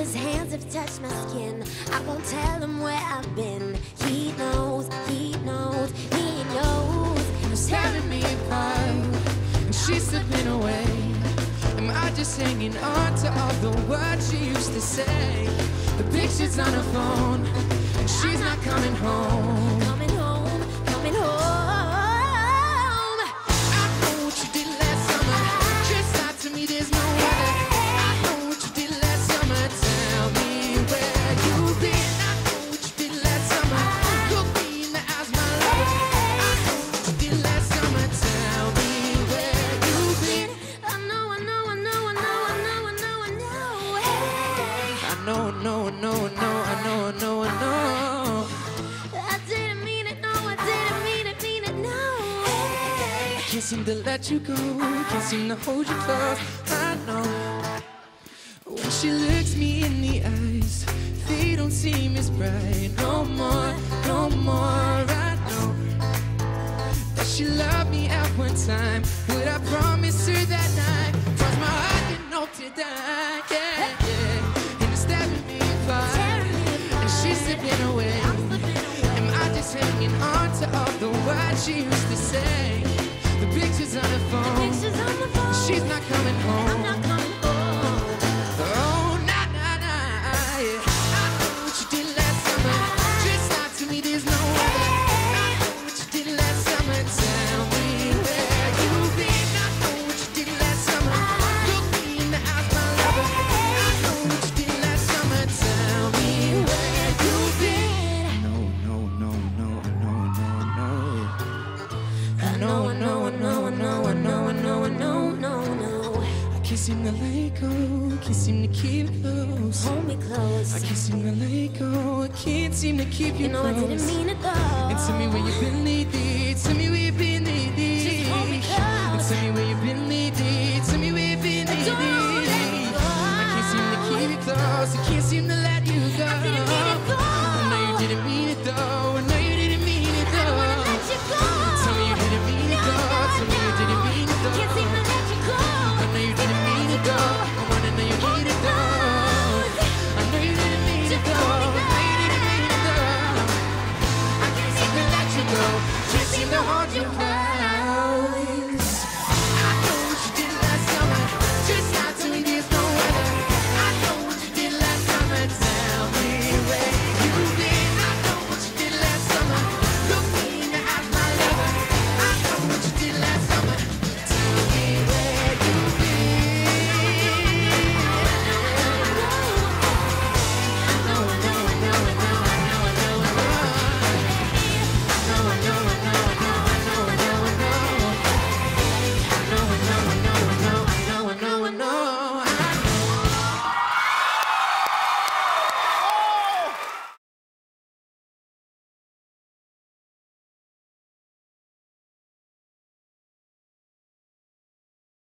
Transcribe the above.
Another's hands have touched my skin. I won't tell him where I've been. He knows, he knows, he knows. was tearing me apart, and she's slipping away. Am I just hanging on to all the words she used to say? The pictures on her phone, and she's not. Coming home, I know, no, no, no, I know, I know, I know. I didn't mean it, no, I didn't mean it, mean it, no. I can't seem to let you go, can't seem to hold you close. I know when she looks me in the eyes, they don't seem as bright. No more, no more. I know that she loved me at one time. Would I promise her that night? Cross my heart and hope to die. Yeah. Slipping away. Am I just hanging on to all the words she used to say? The pictures on her phone. Can't seem to let go, can't seem to keep close. Hold me close. I can't seem to let go, I can't seem to keep you, You know I didn't mean it though. And tell me where you've been lately, tell me where you've been lately. Just hold me close. And tell me where you've been lately, tell me where you've been lately. Don't let go. I can't seem to keep you close, I can't seem